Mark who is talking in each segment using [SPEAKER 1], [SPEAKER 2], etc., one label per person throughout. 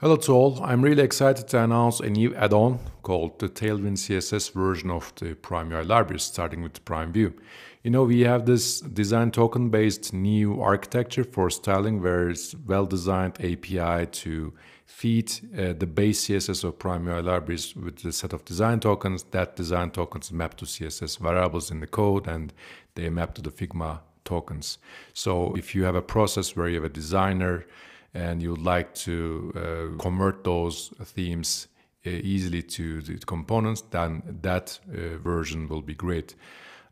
[SPEAKER 1] Hello to all. I'm really excited to announce a new add-on called the Tailwind CSS version of the Prime UI library, starting with PrimeVue. You know, we have this design token based new architecture for styling where it's well-designed API to feed uh, the base CSS of Prime UI libraries with the set of design tokens. That design tokens map to CSS variables in the code and they map to the Figma tokens. So if you have a process where you have a designer and you would like to uh, convert those themes uh, easily to the components, then that uh, version will be great.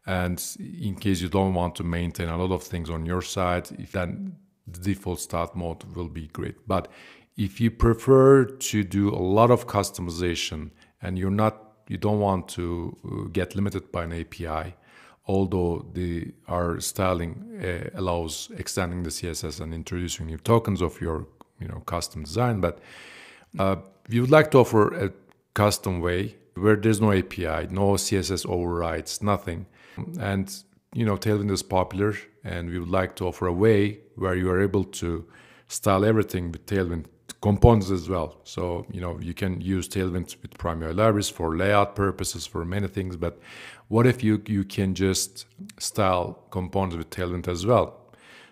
[SPEAKER 1] And in case you don't want to maintain a lot of things on your side, then the default styled mode will be great. But if you prefer to do a lot of customization and you're not, you don't want to uh, get limited by an API, although the our styling uh, allows extending the css and introducing new tokens of your you know custom design but uh, we would like to offer a custom way where there's no api no css overrides nothing and you know tailwind is popular and we would like to offer a way where you are able to style everything with tailwind components as well. So, you know, you can use Tailwind with Prime UI libraries for layout purposes, for many things. But what if you, you can just style components with Tailwind as well?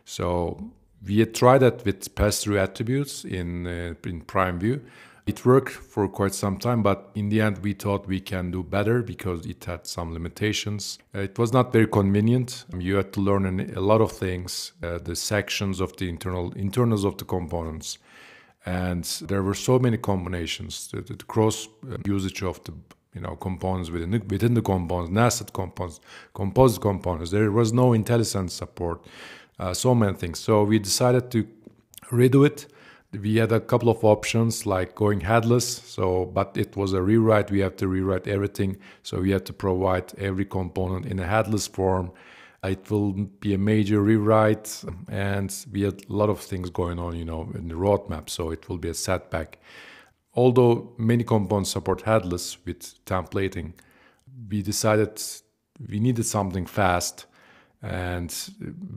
[SPEAKER 1] So we tried that with pass-through attributes in, uh, in PrimeVue. It worked for quite some time, but in the end, we thought we can do better because it had some limitations. Uh, it was not very convenient. You had to learn a lot of things, uh, the sections of the internal internals of the components, and there were so many combinations the, the cross uh, usage of the you know components within the, within the components nested components composite components. There was no IntelliSense support uh, so many things. So we decided to redo it. We had a couple of options like going headless. So but it was a rewrite. We have to rewrite everything. So we had to provide every component in a headless form. It will be a major rewrite and we had a lot of things going on you know in the roadmap. So it will be a setback although many components support headless with templating we decided we needed something fast and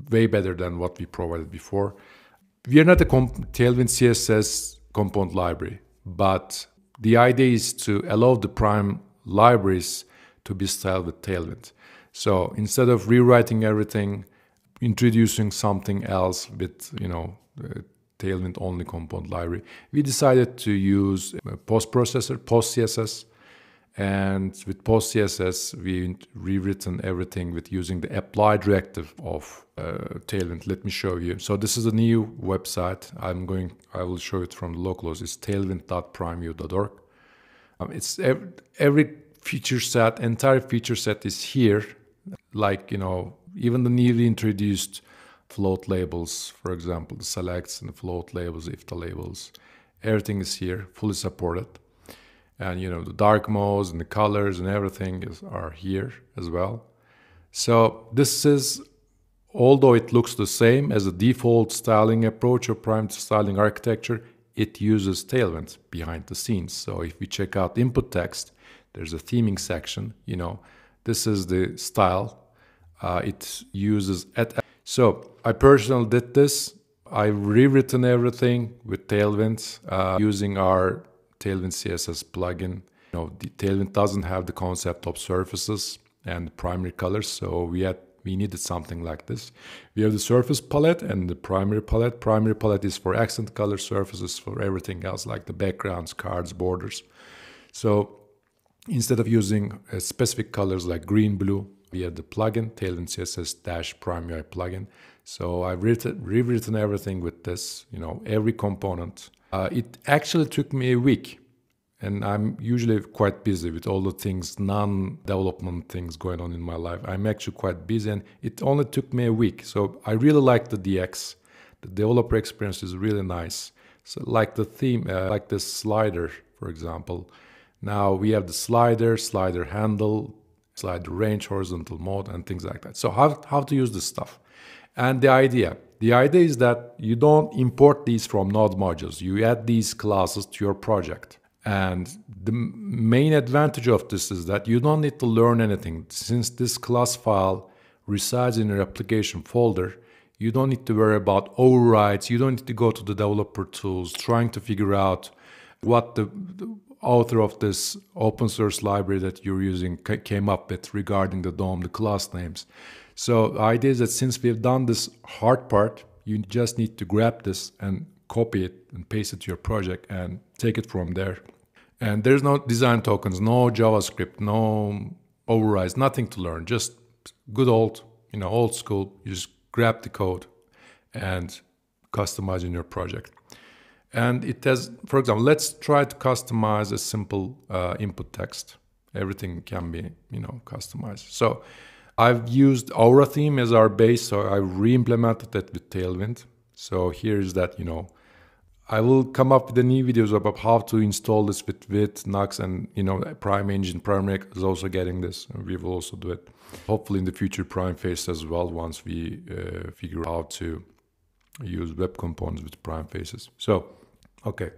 [SPEAKER 1] way better than what we provided before. We are not a tailwind css component library but the idea is to allow the prime libraries to be styled with tailwind. So instead of rewriting everything, introducing something else with, you know, uh, Tailwind only component library, we decided to use post processor, post CSS. And with post CSS, we rewritten everything with using the apply directive of uh, Tailwind. Let me show you. So this is a new website. I'm going, I will show it from the localhost. It's tailwind.primevue.org. Um, it's every feature set, entire feature set is here like you know even the newly introduced float labels for example the selects and the float labels if the labels. Everything is here fully supported. And you know the dark modes and the colors and everything is, are here as well. So this is although it looks the same as the default styling approach or prime styling architecture it uses tailwind behind the scenes. So if we check out input text there's a theming section you know. This is the style uh, it uses at. So I personally did this. I've rewritten everything with Tailwind uh, using our Tailwind CSS plugin. You know, the Tailwind doesn't have the concept of surfaces and primary colors, so we had we needed something like this. We have the surface palette and the primary palette. Primary palette is for accent color surfaces for everything else like the backgrounds, cards, borders. So instead of using uh, specific colors like green, blue, via the plugin, Tailwind CSS dash Prime plugin. So I've written, rewritten everything with this, you know, every component. Uh, it actually took me a week and I'm usually quite busy with all the things, non-development things going on in my life. I'm actually quite busy and it only took me a week. So I really like the DX. The developer experience is really nice. So like the theme, uh, like the slider, for example. Now we have the slider, slider handle, slider range, horizontal mode, and things like that. So how, how to use this stuff. And the idea, the idea is that you don't import these from node modules. You add these classes to your project. And the main advantage of this is that you don't need to learn anything. Since this class file resides in your application folder, You don't need to worry about overrides. You don't need to go to the developer tools trying to figure out what the, the author of this open source library that you're using came up with regarding the DOM, the class names. So the idea is that since we've done this hard part, you just need to grab this and copy it and paste it to your project and take it from there. And there's no design tokens, no JavaScript, no overrides, nothing to learn. Just good old, you know, old school. You just grab the code and customize in your project. And it has, for example, let's try to customize a simple uh, input text. Everything can be, you know, customized. So I've used Aura theme as our base, so I re-implemented that with Tailwind. So here's that, you know, I will come up with the new videos about how to install this with with Nuxt and you know PrimeNG. Prime is also getting this. We will also do it. Hopefully in the future Prime Face as well once we uh, figure out how to use web components with Prime Faces. So okay,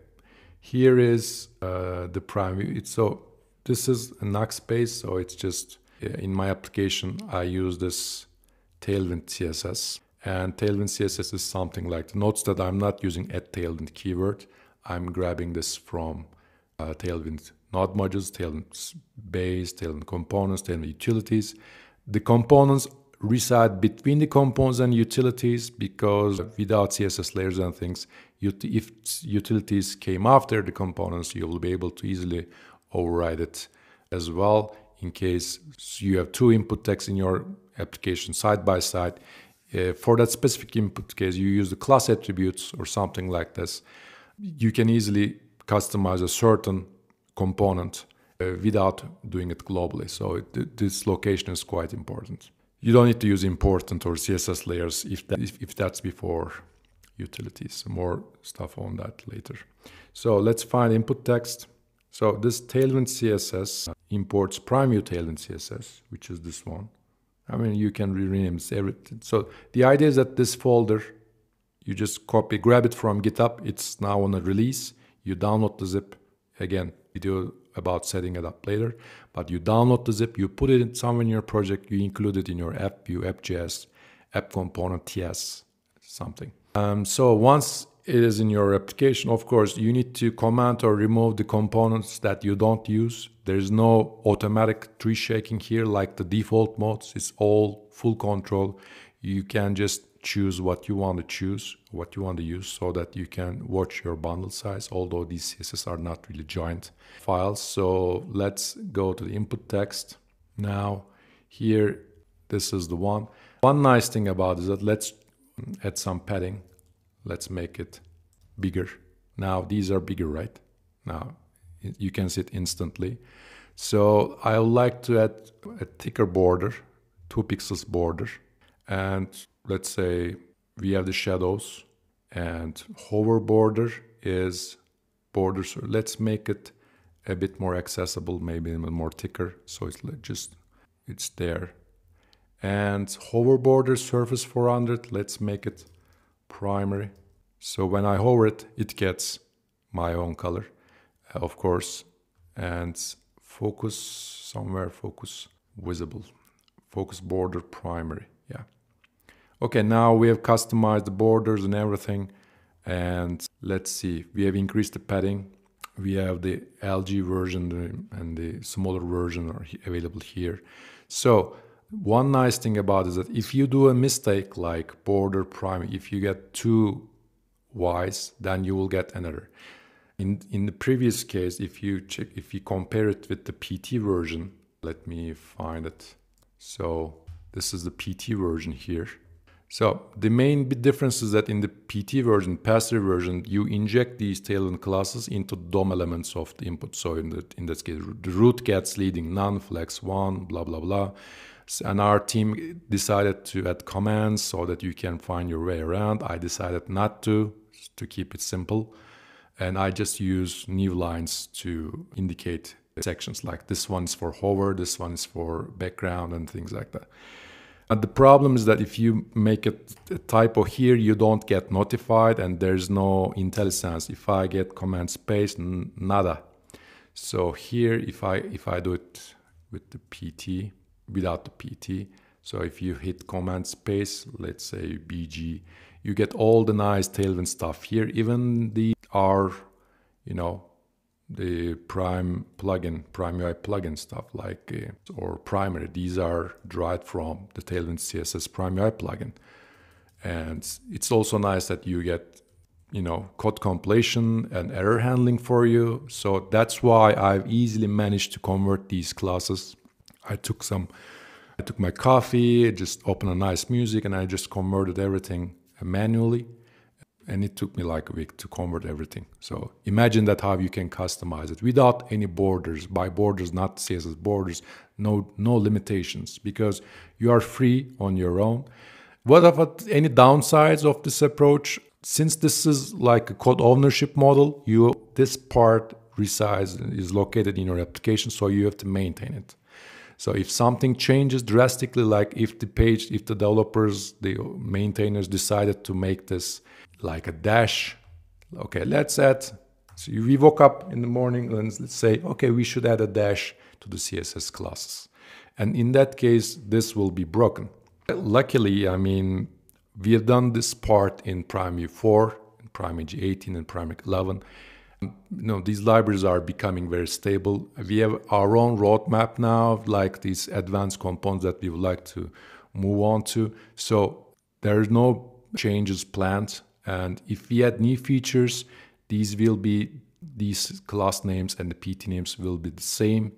[SPEAKER 1] here is uh, the Prime. It's so this is a Nuxt base, so it's just in my application I use this Tailwind CSS and Tailwind CSS is something like notes that I'm not using at Tailwind keyword. I'm grabbing this from uh, Tailwind node modules, Tailwind base, Tailwind components, Tailwind utilities. The components reside between the components and utilities because without CSS layers and things, if utilities came after the components, you will be able to easily override it as well in case you have two input text in your application side by side uh, for that specific input case, you use the class attributes or something like this. You can easily customize a certain component uh, without doing it globally. So it, this location is quite important. You don't need to use important or CSS layers if, that, if, if that's before utilities. More stuff on that later. So let's find input text. So this Tailwind CSS imports PrimeVue Tailwind CSS, which is this one. I mean, you can rename everything. So the idea is that this folder, you just copy, grab it from GitHub. It's now on a release. You download the zip. Again, video about setting it up later. But you download the zip, you put it somewhere in your project, you include it in your app view, app.js, app component, TS, something. Um, so once it is in your application, of course, you need to comment or remove the components that you don't use there's no automatic tree shaking here like the default modes. It's all full control. You can just choose what you want to choose, what you want to use so that you can watch your bundle size, although these CSS are not really joint files. So let's go to the input text. Now here, this is the one. One nice thing about is that let's add some padding. Let's make it bigger. Now these are bigger, right? Now you can see it instantly. So I would like to add a thicker border, two pixels border. And let's say we have the shadows and hover border is border. So let's make it a bit more accessible, maybe more thicker. So it's just, it's there. And hover border surface 400, let's make it primary. So when I hover it, it gets my own color uh, of course, and focus somewhere, focus visible, focus border primary. Okay, now we have customized the borders and everything. And let's see, we have increased the padding. We have the LG version and the smaller version are available here. So one nice thing about is that if you do a mistake like border primary, if you get two Ys, then you will get another. In, in the previous case, if you check, if you compare it with the PT version, let me find it. So this is the PT version here. So the main difference is that in the PT version, passive version, you inject these Tailwind classes into DOM elements of the input. So in, the, in this case, the root gets leading none, flex one, blah, blah, blah. And our team decided to add commands so that you can find your way around. I decided not to, to keep it simple and I just use new lines to indicate sections like this one is for hover, this one is for background and things like that. And the problem is that if you make a, a typo here, you don't get notified and there's no IntelliSense. If I get command space, nada. So here, if I if I do it with the PT, without the PT, So if you hit command space, let's say BG, you get all the nice Tailwind stuff here. Even the R, you know, the Prime plugin, Prime UI plugin stuff like uh, or Primary. These are derived from the Tailwind CSS Prime UI plugin, and it's also nice that you get you know code compilation and error handling for you. So that's why I've easily managed to convert these classes. I took some, I took my coffee, just opened a nice music, and I just converted everything manually and it took me like a week to convert everything. So imagine that how you can customize it without any borders. By borders, not CSS borders, no no limitations because you are free on your own. What about any downsides of this approach? Since this is like a code ownership model, you this part resides is located in your application, so you have to maintain it. So if something changes drastically, like if the page, if the developers, the maintainers decided to make this like a dash. Okay, let's add. So we woke up in the morning and let's say, okay, we should add a dash to the CSS classes. And in that case, this will be broken. Luckily, I mean, we have done this part in PrimeVue 4, in PrimeNG 18, and PrimeAg 11. You know, these libraries are becoming very stable. We have our own roadmap now, like these advanced components that we would like to move on to. So there is no changes planned and if we add new features, these will be these class names and the PT names will be the same.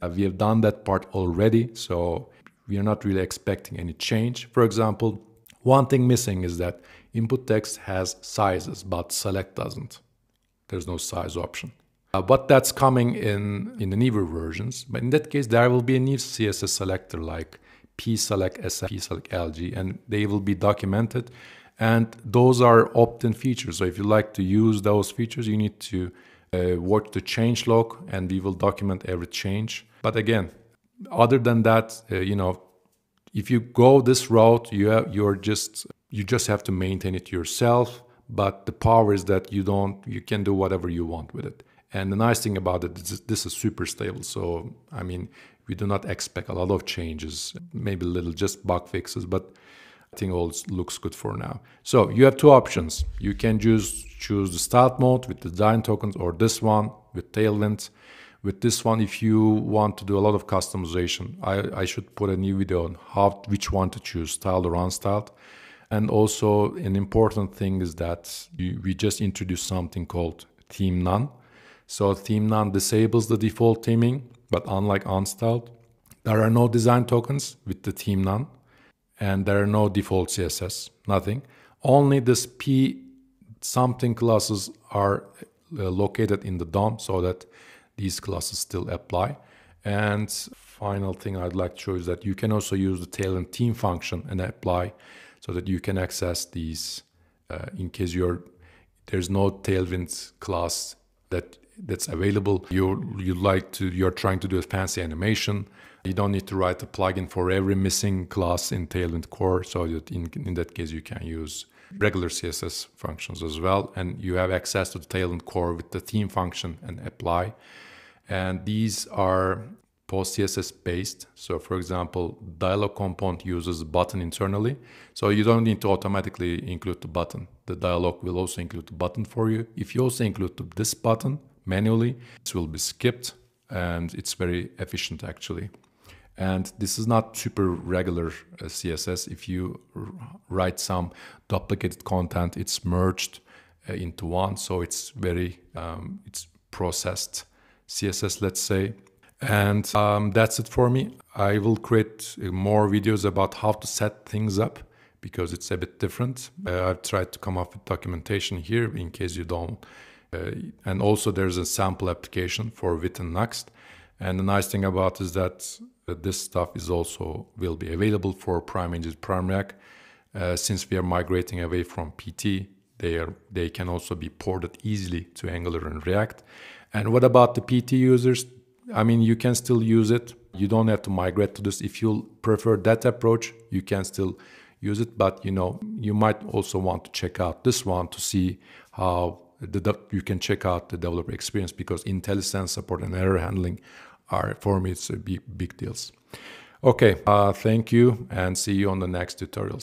[SPEAKER 1] Uh, we have done that part already, so we are not really expecting any change. For example, one thing missing is that input text has sizes, but select doesn't. There's no size option. Uh, but that's coming in, in the newer versions. But in that case, there will be a new CSS selector like pselect, sf, pselect, lg, and they will be documented. And those are opt-in features. So if you like to use those features, you need to uh, watch the change log and we will document every change. But again, other than that, uh, you know, if you go this route, you have, you're just you just have to maintain it yourself. But the power is that you don't you can do whatever you want with it. And the nice thing about it is this is super stable. So I mean, we do not expect a lot of changes, maybe a little just bug fixes, but I think all looks good for now. So you have two options. You can choose choose the styled mode with the design tokens or this one with Tailwind. With this one, if you want to do a lot of customization, I, I should put a new video on how which one to choose, styled or unstyled. And also an important thing is that we just introduced something called theme none. So theme none disables the default theming, but unlike unstyled, there are no design tokens with the theme none and there are no default CSS, nothing. Only this p something classes are uh, located in the DOM so that these classes still apply. And final thing I'd like to show is that you can also use the Tailwind theme function and apply so that you can access these uh, in case you're there's no Tailwind class that that's available. You you like to you're trying to do a fancy animation you don't need to write a plugin for every missing class in Tailwind core. So that in, in that case, you can use regular CSS functions as well. And you have access to the Tailwind core with the theme function and apply. And these are post CSS based. So for example, dialog component uses button internally. So you don't need to automatically include the button. The dialog will also include the button for you. If you also include this button manually, this will be skipped and it's very efficient actually. And this is not super regular uh, CSS. If you write some duplicated content, it's merged uh, into one. So it's very, um, it's processed CSS, let's say. And um, that's it for me. I will create uh, more videos about how to set things up because it's a bit different. Uh, I've tried to come up with documentation here in case you don't. Uh, and also there's a sample application for Vite and Nuxt. And the nice thing about is that this stuff is also will be available for PrimeNG Prime React. Uh, since we are migrating away from PT, they are they can also be ported easily to Angular and React. And what about the PT users? I mean, you can still use it. You don't have to migrate to this. If you prefer that approach, you can still use it. But you know, you might also want to check out this one to see how the, you can check out the developer experience because IntelliSense support and error handling are for me it's a big big deals. Okay, uh, thank you and see you on the next tutorials.